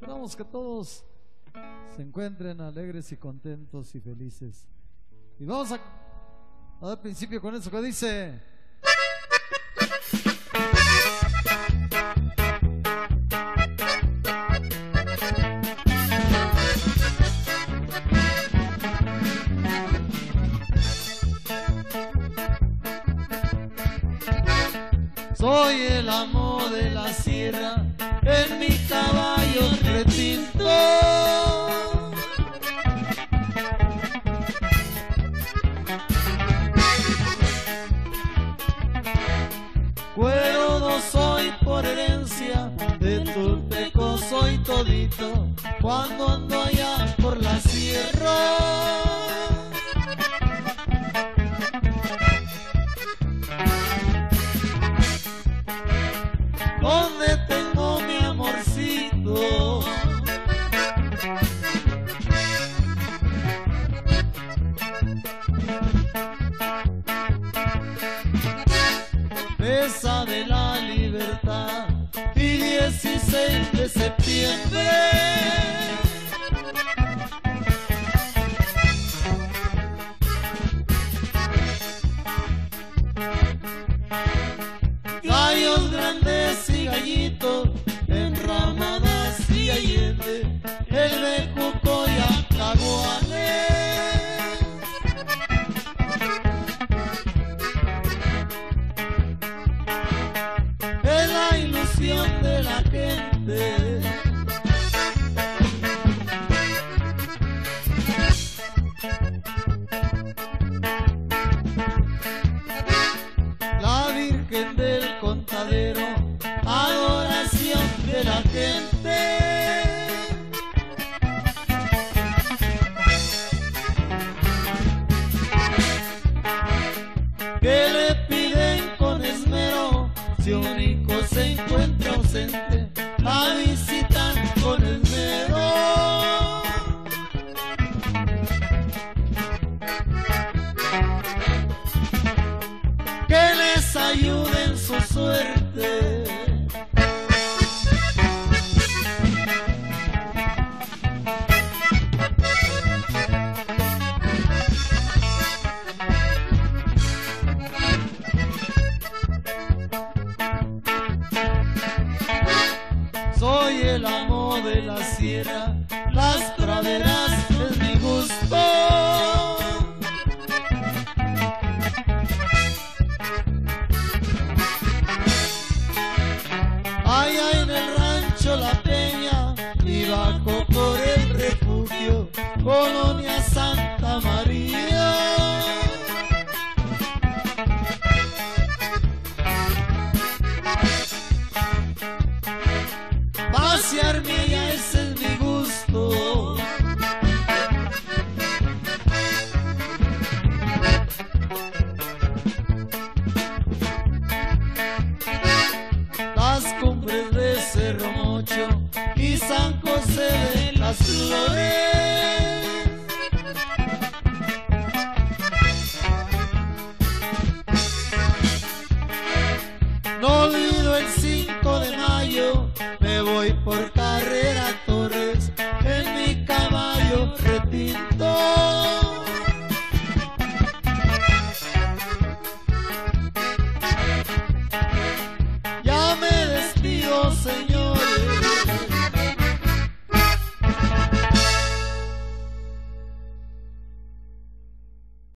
Esperamos que todos se encuentren alegres y contentos y felices. Y vamos a, dar principio con eso que dice. Soy el amo de la sierra, en mi caballo cuando ando allá por la sierra. donde tengo mi amorcito. Mesa de la libertad 16 de septiembre. gallos grandes y gallitos, de la gente. la Virgen del Contadero, adoración de la gente. Que le piden con esmero, si un hijo se encuentra dancing. Soy el amo de la sierra, las praderas es mi gusto. allá en el rancho La Peña bajo por el refugio Colonia Pasearme allá ese es mi gusto. las cumbres de Cerro Mocho y San José de las Flores. voy por